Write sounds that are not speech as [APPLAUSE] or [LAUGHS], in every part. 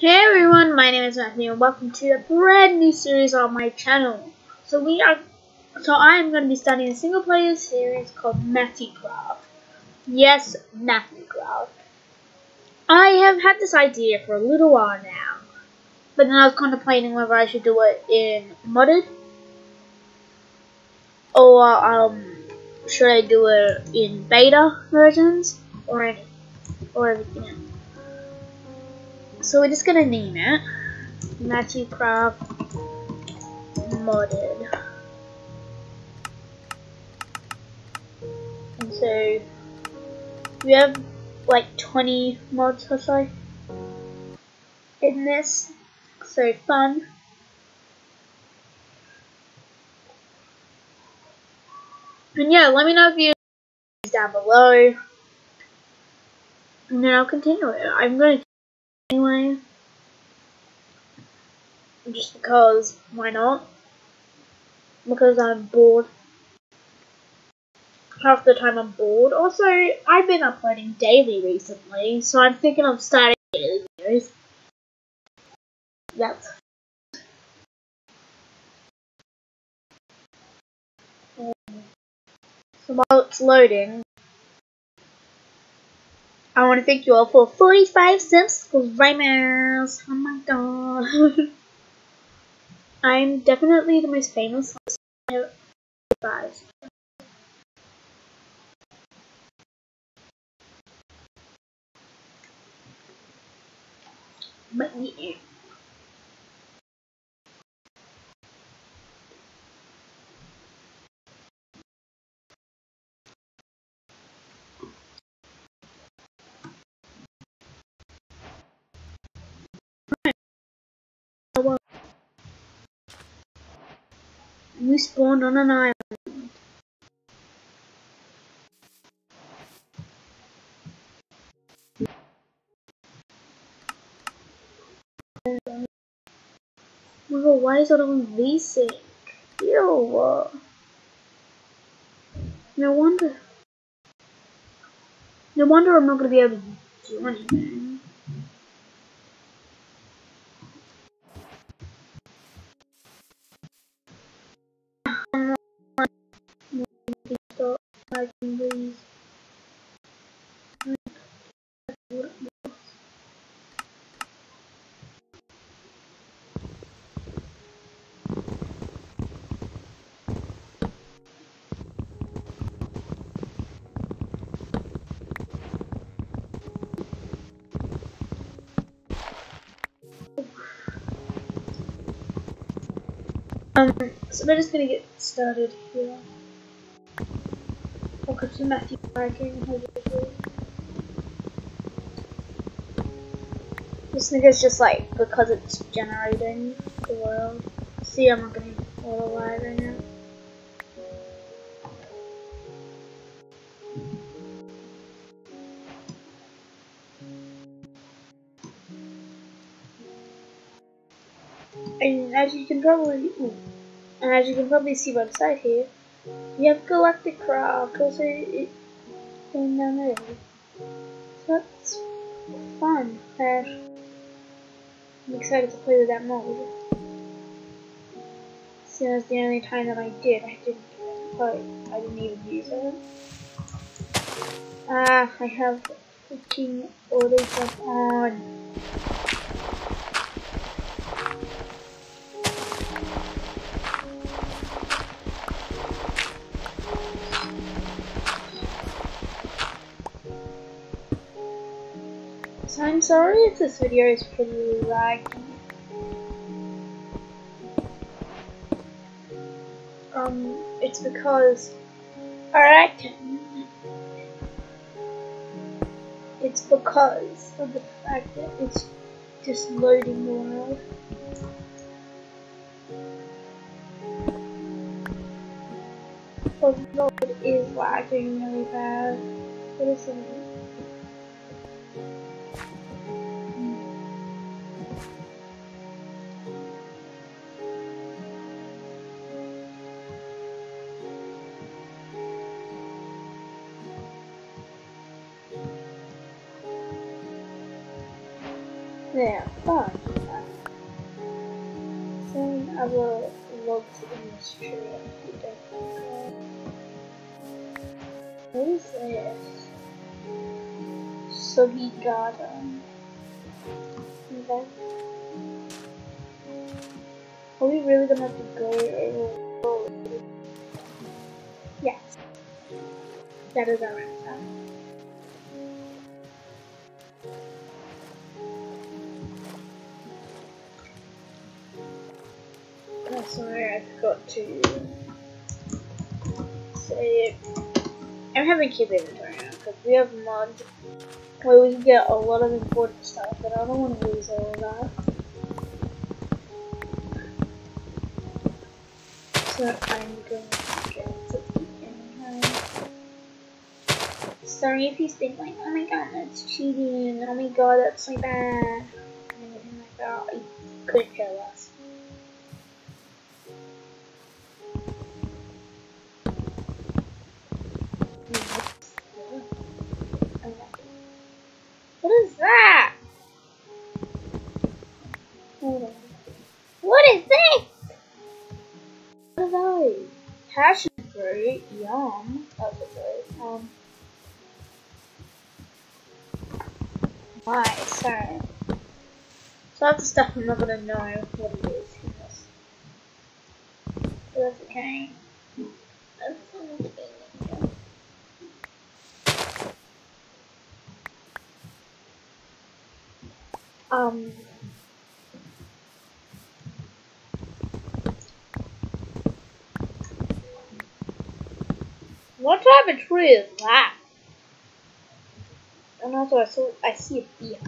Hey everyone, my name is Matthew and welcome to a brand new series on my channel. So we are so I am going to be starting a single player series called Matthew Craft. Yes, Matthew Craft. I have had this idea for a little while now. But then I was contemplating whether I should do it in modded or um should I do it in beta versions or any or everything else. So we're just gonna name it Matthew Craft Modded. And so we have like 20 mods or so in this. So fun. And yeah, let me know if you down below. And then I'll continue it. I'm going to anyway. Just because, why not? Because I'm bored. Half the time I'm bored. Also, I've been uploading daily recently, so I'm thinking of starting daily videos. That's so while it's loading, I want to thank you all for 45 subscribers. Oh my god. [LAUGHS] I'm definitely the most famous. I. But yeah. We spawned on an island. Oh, why is it on? Ew. No wonder. No wonder I'm not going to be able to do anything. Um, so we're just gonna get started here. Welcome to Matthew Marking. This nigga's just like, because it's generating the world. See, I'm not gonna all alive right now. As you can probably, ooh, and as you can probably see by the side here, you have Galacticraft, also it going down there. So that's fun. Ash. I'm excited to play with that mode. As the only time that I did, I didn't play. I didn't even use it. Ah, I have freaking auto jump on. I'm sorry if this video is pretty laggy. Um, it's because I It's because of the fact that it's just loading the world. The it is lagging really bad. What is it? Yeah, fun. Same other logs in this tree. What is this? Soggy garden. Okay. Are we really gonna have to go? Yes. That is our sorry, I forgot to say I'm having keep inventory now because we have mod where we can get a lot of important stuff, but I don't want to lose all of that. So I'm going to get anyhow. Sorry if you think like, oh my god, that's cheating, oh my god, that's so bad. Oh like, god, I couldn't care less. Nice. So, so that's the stuff I'm not gonna know what it is. But. That's okay. Um. What type of tree is that? And also, I saw I see a beehive.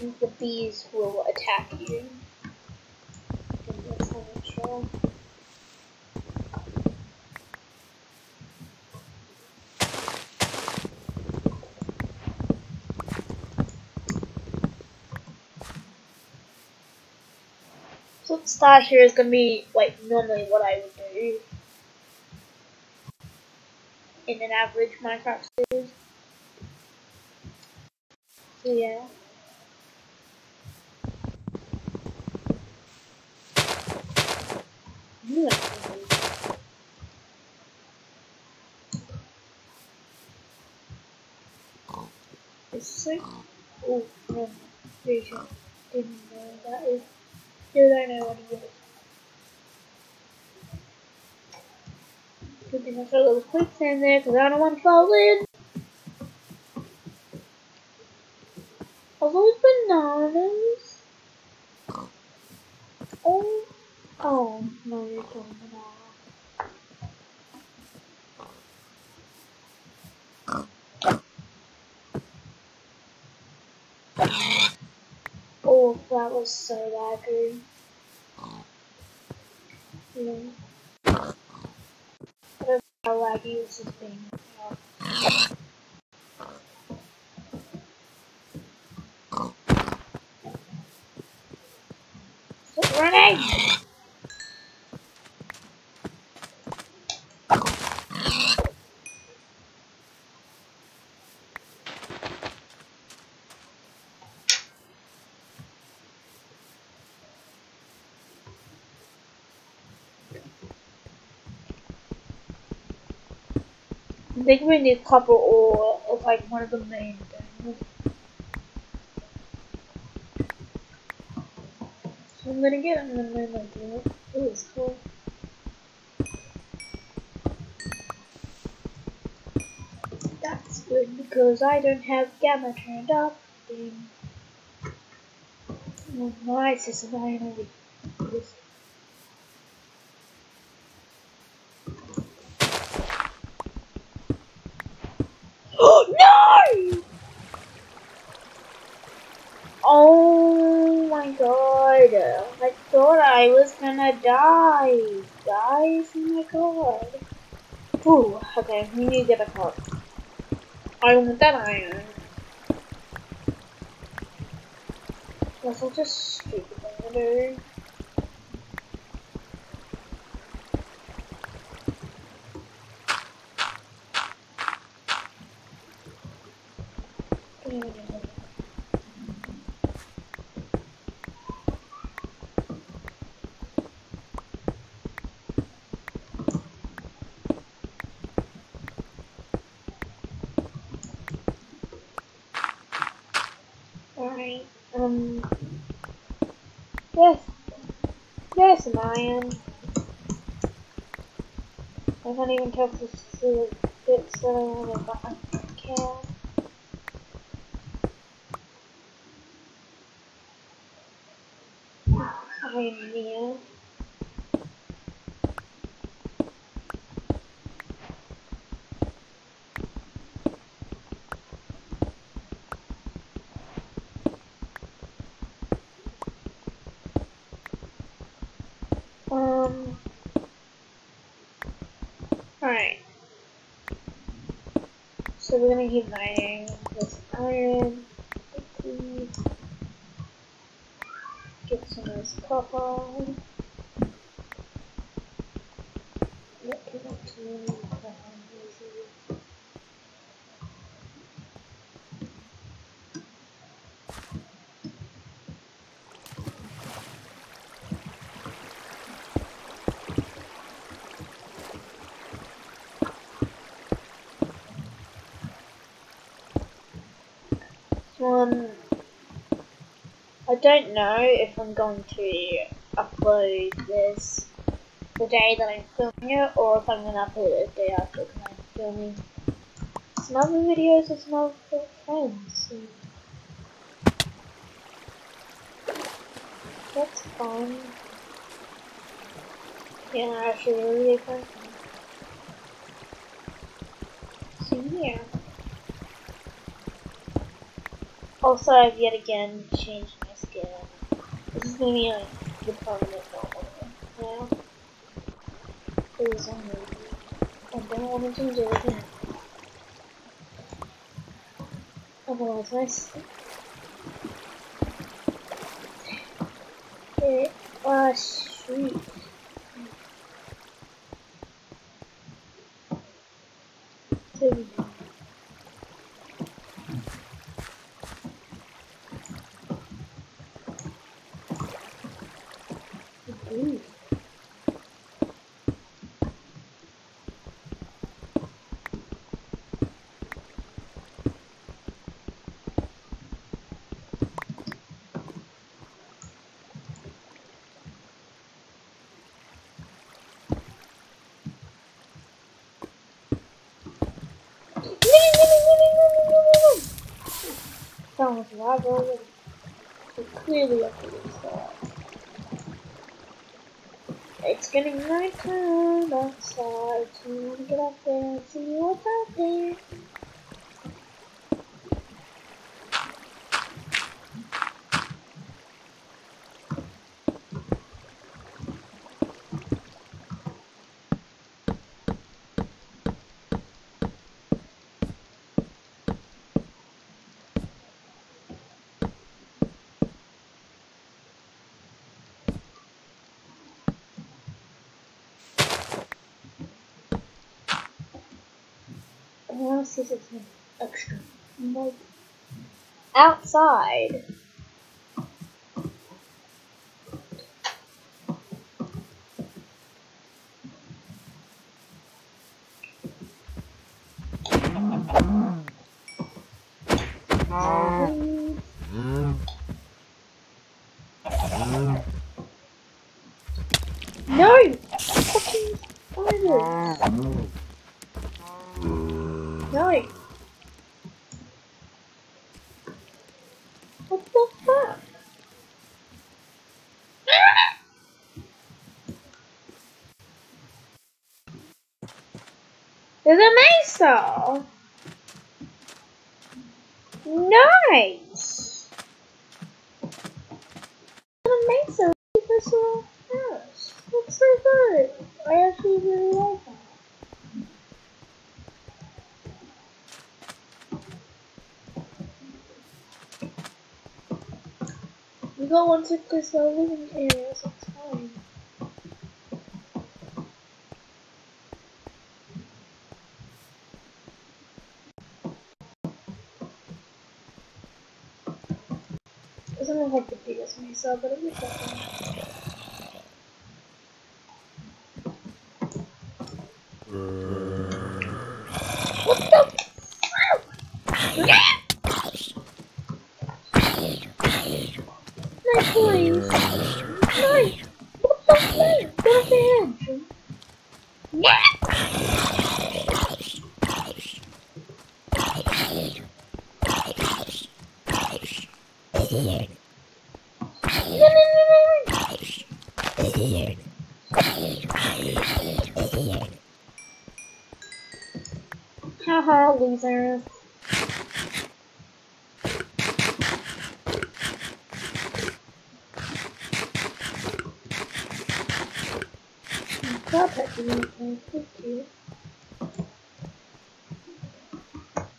And the bees will attack you. So the start here is gonna be like normally what I would do in an average Minecraft series. So yeah. Yeah. It's like, oh no, vision. Didn't know that is. Dude, I know what. Good thing I saw those quicksand there because I don't want to fall in. Are those bananas? Oh, oh, no, you're talking banana. Oh, that was so laggy. Yeah. How laggy this has been. Stop running! I think we need copper ore as like one of the main things. So I'm gonna get then I'm do it. It's cool. That's good because I don't have gamma turned up. Oh, nice, it's finally. This [GASPS] no! Oh my god. I thought I was gonna die. Guys, oh my god. Ooh, okay, we need to get a cup. I want that iron. That's such a stupid thing to do. Alright, um, yes, yes, Lion. I can't even tell if this is the bits that I want but Near. Um. Alright. So we're gonna keep mining this iron. Quickly. Get some nice can I do? one I don't know if I'm going to upload this the day that I'm filming it or if I'm going to upload it the day after I'm filming some other videos with some other friends. So that's fun. Yeah, actually really fun. So yeah. Also, I've yet again changed. This is gonna be like the permanent normal now. Please, I'm lazy. I don't want to change everything. Otherwise, my skin. Okay, ah, sweet. So, Ooh. That was live already. So clearly up to side. It's getting nighttime outside, so get up there and see what's out there. Else is it extra? Like, outside. No! Fucking spiders! No! What the fuck? There's a mesa! Nice! There's a mesa this house. That's so good. I actually really like that. We got one to this living area, doesn't look like the biggest mesa, but it looks like one. Haha, losers. Club has anything. Thank you.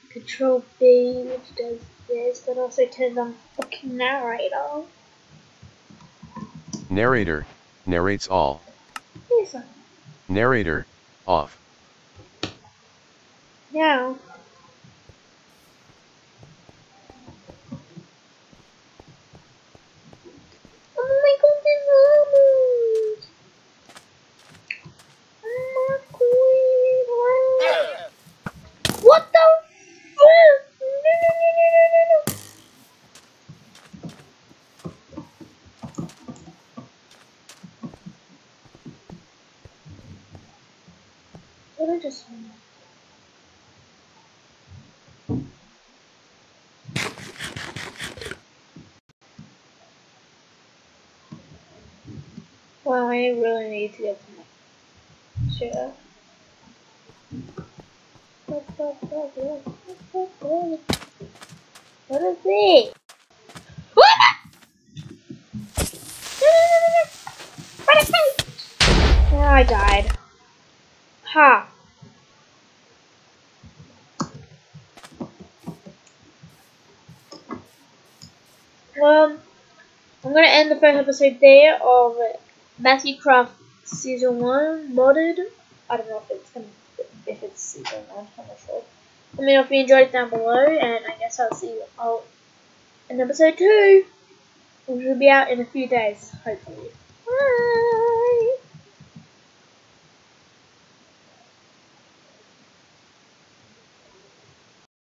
Control B, which does this, but also turns on narrator. Narrator, narrates all. Narrator, off. now. Oh my god, this almost. Oh my god. What the fuck? No, no, no, no, no, no, no. What I just. Wow, I really need to get to my shit. What? What is it? Oh, I died. Ha. Well, I'm gonna end the first episode there of Matthew Craft Season 1 modded. I don't know if it's gonna if it's Season 1, I'm not sure. Let me know if you enjoyed it down below, and I guess I'll see you all in episode 2, which will be out in a few days, hopefully. Bye!